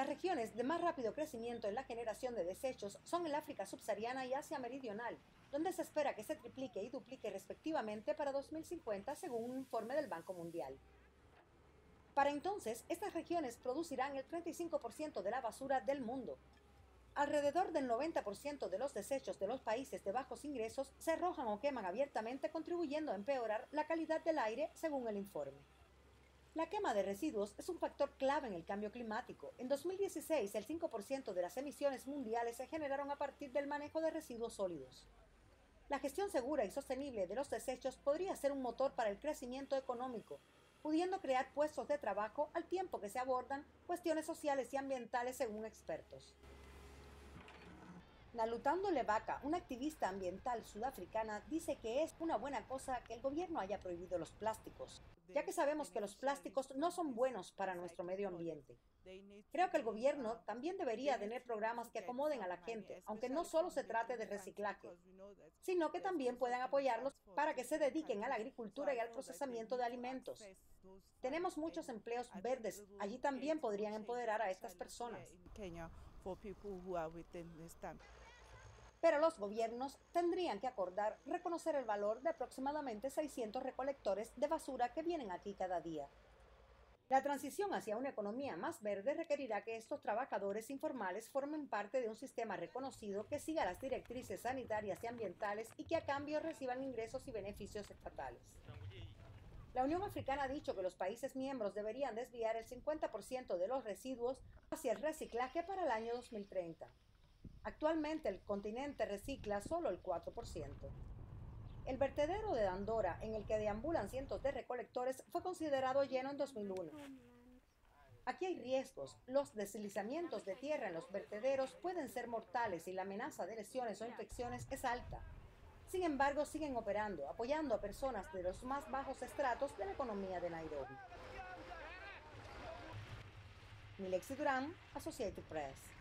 Las regiones de más rápido crecimiento en la generación de desechos son el África subsahariana y Asia meridional, donde se espera que se triplique y duplique respectivamente para 2050 según un informe del Banco Mundial. Para entonces, estas regiones producirán el 35% de la basura del mundo. Alrededor del 90% de los desechos de los países de bajos ingresos se arrojan o queman abiertamente, contribuyendo a empeorar la calidad del aire, según el informe. La quema de residuos es un factor clave en el cambio climático. En 2016, el 5% de las emisiones mundiales se generaron a partir del manejo de residuos sólidos. La gestión segura y sostenible de los desechos podría ser un motor para el crecimiento económico, pudiendo crear puestos de trabajo al tiempo que se abordan cuestiones sociales y ambientales según expertos. Nalutando Levaca, una activista ambiental sudafricana, dice que es una buena cosa que el gobierno haya prohibido los plásticos, ya que sabemos que los plásticos no son buenos para nuestro medio ambiente. Creo que el gobierno también debería tener programas que acomoden a la gente, aunque no solo se trate de reciclaje, sino que también puedan apoyarlos para que se dediquen a la agricultura y al procesamiento de alimentos. Tenemos muchos empleos verdes, allí también podrían empoderar a estas personas. Pero los gobiernos tendrían que acordar reconocer el valor de aproximadamente 600 recolectores de basura que vienen aquí cada día. La transición hacia una economía más verde requerirá que estos trabajadores informales formen parte de un sistema reconocido que siga las directrices sanitarias y ambientales y que a cambio reciban ingresos y beneficios estatales. La Unión Africana ha dicho que los países miembros deberían desviar el 50% de los residuos hacia el reciclaje para el año 2030. Actualmente el continente recicla solo el 4%. El vertedero de Dandora, en el que deambulan cientos de recolectores, fue considerado lleno en 2001. Aquí hay riesgos. Los deslizamientos de tierra en los vertederos pueden ser mortales y la amenaza de lesiones o infecciones es alta. Sin embargo, siguen operando, apoyando a personas de los más bajos estratos de la economía de Nairobi. Milexi Durán, Associated Press.